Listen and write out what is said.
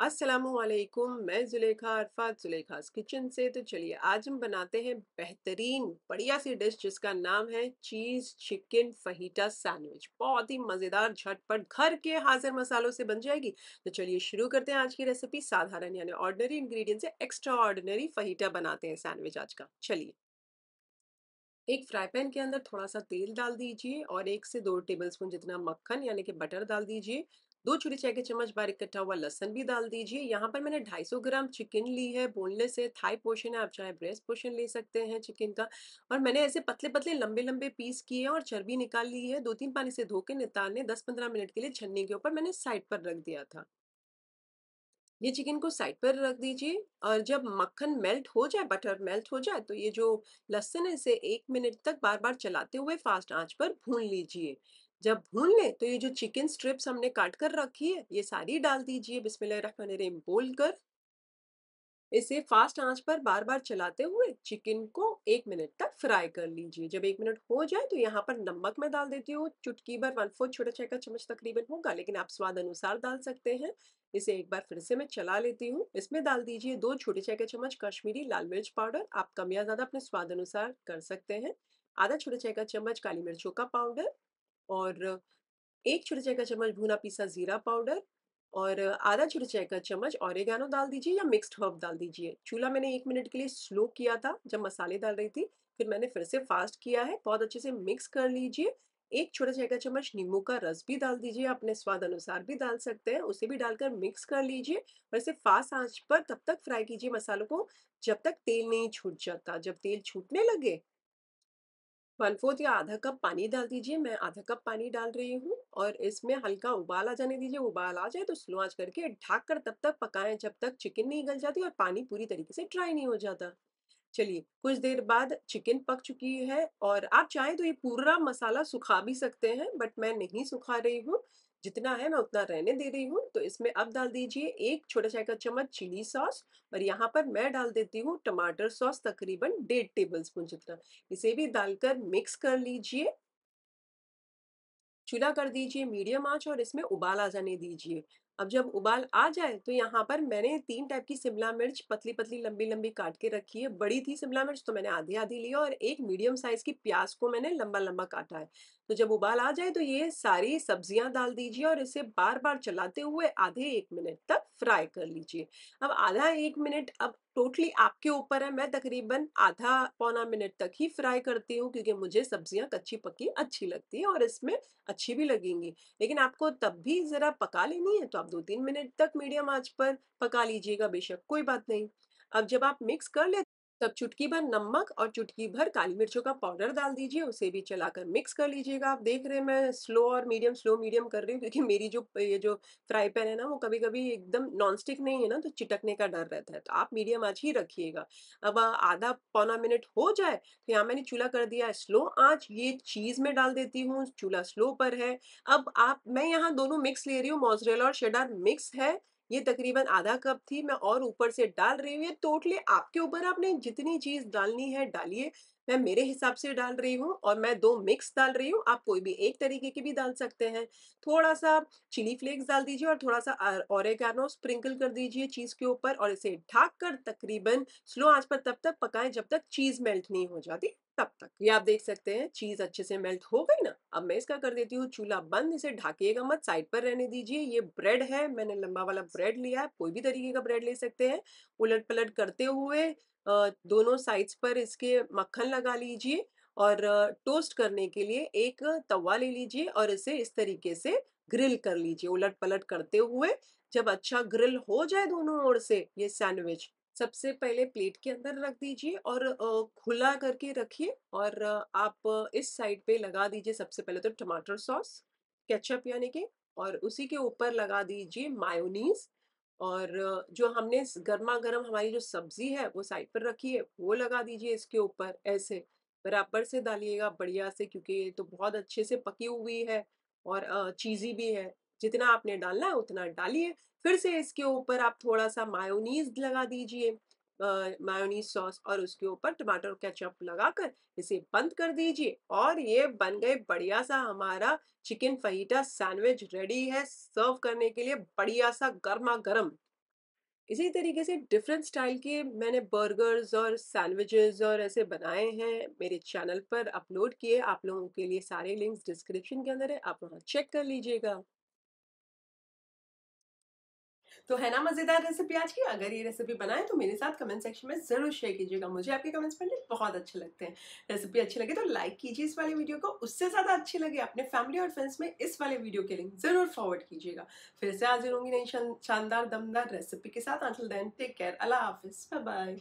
अस्सलामुअलैकुम मैं ज़ुलेखा अरफात ज़ुलेखास किचन से। तो चलिए, आज हम बनाते हैं बेहतरीन, बढ़िया सी डिश जिसका नाम है चीज़ चिकन फहीटा सैंडविच। बहुत ही मज़ेदार, झटपट, घर के हाजिर मसालों से बन जाएगी। तो चलिए, शुरू करते हैं आज की रेसिपी। साधारण यानी ऑर्डनरी इंग्रेडिएंट से एक्स्ट्रा ऑर्डनरी फहीटा बनाते हैं सैंडविच आज का। चलिए। एक फ्राई पैन के अंदर थोड़ा सा तेल डाल दीजिए और एक से दो टेबलस्पून जितना मक्खन यानी कि बटर डाल दीजिए। दो छोटे चाय के चम्मच बारीक कटा हुआ लहसन भी डाल दीजिए। यहाँ पर मैंने 250 ग्राम चिकन ली है। बोनलेस है थाई पोर्शन है, आप चाहे ब्रेस्ट पोर्शन ले सकते हैं चिकन का। और मैंने ऐसे पतले पतले लंबे लंबे पीस किए और चर्बी निकाल ली है। दो तीन पानी से धो के नितारने दस पंद्रह मिनट के लिए छन्नी के ऊपर मैंने साइड पर रख दिया था। ये चिकन को साइड पर रख दीजिए और जब मक्खन मेल्ट हो जाए, बटर मेल्ट हो जाए तो ये जो लहसुन है, इसे एक मिनट तक बार बार चलाते हुए फास्ट आँच पर भून लीजिए। जब भून ले तो ये जो चिकन स्ट्रिप्स हमने काट कर रखी है, ये सारी डाल दीजिए बिस्मिल्लाहिर्रहमानिर्रहीम बोल कर। इसे फास्ट आँच पर बार बार चलाते हुए चिकन को एक मिनट तक फ्राई कर लीजिए। जब एक मिनट हो जाए तो यहाँ पर नमक मैं डाल देती हूँ। चुटकी भर, वन फोर्थ छोटा चाय का चम्मच तकरीबन होगा, लेकिन आप स्वाद अनुसार डाल सकते हैं। इसे एक बार फिर से मैं चला लेती हूँ। इसमें डाल दीजिए दो छोटे चाय का चम्मच कश्मीरी लाल मिर्च पाउडर। आप कम या ज़्यादा अपने स्वाद अनुसार कर सकते हैं। आधा छोटे चाय का चम्मच काली मिर्चों का पाउडर। और एक छोटे चाय का चम्मच भुना पीसा ज़ीरा पाउडर और आधा छोटे चाय का चम्मच ऑरिगेनो डाल दीजिए या मिक्स्ड हर्ब डाल दीजिए। चूल्हा मैंने एक मिनट के लिए स्लो किया था जब मसाले डाल रही थी, फिर मैंने फिर से फास्ट किया है। बहुत अच्छे से मिक्स कर लीजिए। एक छोटा चाय का चम्मच नींबू का रस भी डाल दीजिए अपने स्वाद अनुसार भी डाल सकते हैं, उसे भी डालकर मिक्स कर लीजिए और इसे फास्ट आँच पर तब तक फ्राई कीजिए मसालों को जब तक तेल नहीं छूट जाता। जब तेल छूटने लगे वन फोर्थ या आधा कप पानी डाल दीजिए। मैं आधा कप पानी डाल रही हूँ और इसमें हल्का उबाल आ जाने दीजिए। उबाल आ जाए तो स्लो आँच करके ढाक कर तब तक पकाएँ। जब तक चिकन नहीं गल जाती और पानी पूरी तरीके से ड्राई नहीं हो जाता। चलिए, कुछ देर बाद चिकन पक चुकी है और आप चाहें तो ये पूरा मसाला सुखा भी सकते हैं, बट मैं नहीं सुखा रही हूँ। जितना है मैं उतना रहने दे रही हूँ। तो इसमें अब डाल दीजिए एक छोटा चाय का चम्मच चिली सॉस और यहाँ पर मैं डाल देती हूँ टमाटर सॉस तकरीबन डेढ़ टेबल स्पून जितना। इसे भी डालकर मिक्स कर लीजिए। चूल्हा कर दीजिए मीडियम आँच और इसमें उबाल आ जाने दीजिए। अब जब उबाल आ जाए तो यहाँ पर मैंने तीन टाइप की शिमला मिर्च पतली पतली लंबी लंबी काट के रखी है। बड़ी थी शिमला मिर्च तो मैंने आधी आधी ली और एक मीडियम साइज़ की प्याज को मैंने लंबा लंबा काटा है। तो जब उबाल आ जाए तो ये सारी सब्ज़ियाँ डाल दीजिए और इसे बार बार चलाते हुए आधे एक मिनट तक फ्राई कर लीजिए। अब आधा एक मिनट अब टोटली आपके ऊपर है। मैं तकरीबन आधा पौना मिनट तक ही फ्राई करती हूँ, क्योंकि मुझे सब्ज़ियाँ कच्ची पक्की अच्छी लगती है और इसमें अच्छी भी लगेंगी। लेकिन आपको तब भी ज़रा पका लेनी है तो आप दो तीन मिनट तक मीडियम आँच पर पका लीजिएगा बेशक, कोई बात नहीं। अब जब आप मिक्स कर ले तब चुटकी भर नमक और चुटकी भर काली मिर्चों का पाउडर डाल दीजिए, उसे भी चलाकर मिक्स कर लीजिएगा। आप देख रहे हैं मैं स्लो और मीडियम, स्लो मीडियम कर रही हूँ, क्योंकि मेरी जो ये जो फ्राई पैन है ना, वो कभी कभी एकदम नॉन स्टिक नहीं है ना तो चिटकने का डर रहता है। तो आप मीडियम आँच ही रखिएगा। अब आधा पौना मिनट हो जाए तो यहाँ मैंने चूल्हा कर दिया है स्लो आँच, ये चीज़ में डाल देती हूँ, चूल्हा स्लो पर है। अब आप, मैं यहाँ दोनों मिक्स ले रही हूँ, मोजरेला और शेडार मिक्स है। ये तकरीबन आधा कप थी, मैं और ऊपर से डाल रही हूँ, ये टोटली आपके ऊपर आपने जितनी चीज़ डालनी है, डालिए। मैं मेरे हिसाब से डाल रही हूँ और मैं दो मिक्स डाल रही हूँ, आप कोई भी एक तरीके की भी डाल सकते हैं। थोड़ा सा चिली फ्लेक्स डाल दीजिए और थोड़ा सा ऑरेगानो स्प्रिंकल कर दीजिए चीज़ के ऊपर और इसे ढाक कर तकरीबन स्लो आँच पर तब तक पकाएँ जब तक चीज़ मेल्ट नहीं हो जाती। तब तक। ये आप देख सकते हैं, चीज़ अच्छे से मेल्ट हो गई ना, अब मैं इसका कर देती हूँ, चूल्हा बंद, इसे ढाकिएगा मत, साइड पर रहने दीजिए, ये ब्रेड है, मैंने लंबा वाला ब्रेड लिया है, कोई भी तरीके का ब्रेड ले सकते हैं। उलट पलट करते हुए दोनों साइड्स पर इसके मक्खन लगा लीजिए और टोस्ट करने के लिए एक तवा ले लीजिए और इसे इस तरीके से ग्रिल कर लीजिए उलट पलट करते हुए, जब अच्छा ग्रिल हो जाए दोनों ओर से ये सैंडविच सबसे पहले प्लेट के अंदर रख दीजिए और खुला करके रखिए और आप इस साइड पे लगा दीजिए सबसे पहले तो टमाटर सॉस, केचप यानी कि, और उसी के ऊपर लगा दीजिए मायोनीज और जो हमने गर्मा गर्म हमारी जो सब्ज़ी है वो साइड पर रखी है, वो लगा दीजिए इसके ऊपर ऐसे। बराबर से डालिएगा बढ़िया से क्योंकि ये तो बहुत अच्छे से पकी हुई है और चीज़ी भी है। जितना आपने डालना है, उतना डालिए। फिर से इसके ऊपर आप थोड़ा सा मायोनीज लगा दीजिए मायोनीज सॉस और उसके ऊपर टमाटर केचप लगाकर इसे बंद कर दीजिए और ये बन गए बढ़िया सा हमारा चिकन फहीटा सैंडविच रेडी है सर्व करने के लिए बढ़िया सा गर्मा गर्म इसी तरीके से डिफरेंट स्टाइल के मैंने बर्गर्स और सैंडविचेस और ऐसे बनाए हैं, मेरे चैनल पर अपलोड किए, आप लोगों के लिए सारे लिंक्स डिस्क्रिप्शन के अंदर है, आप वहाँ चेक कर लीजिएगा। तो है ना मज़ेदार रेसिपी आज की? अगर ये रेसिपी बनाए तो मेरे साथ कमेंट सेक्शन में ज़रूर शेयर कीजिएगा। मुझे आपके कमेंट्स पढ़ने बहुत अच्छे लगते हैं। रेसिपी अच्छी लगे तो लाइक कीजिए इस वाले वीडियो को। उससे ज़्यादा अच्छी लगे अपने फैमिली और फ्रेंड्स में इस वाले वीडियो के लिंक ज़रूर फॉरवर्ड कीजिएगा। फिर से हाजिर होंगी नई शानदार, दमदार रेसिपी के साथ। अंटिल देन टेक केयर अल्लाह हाफिज़। Bye bye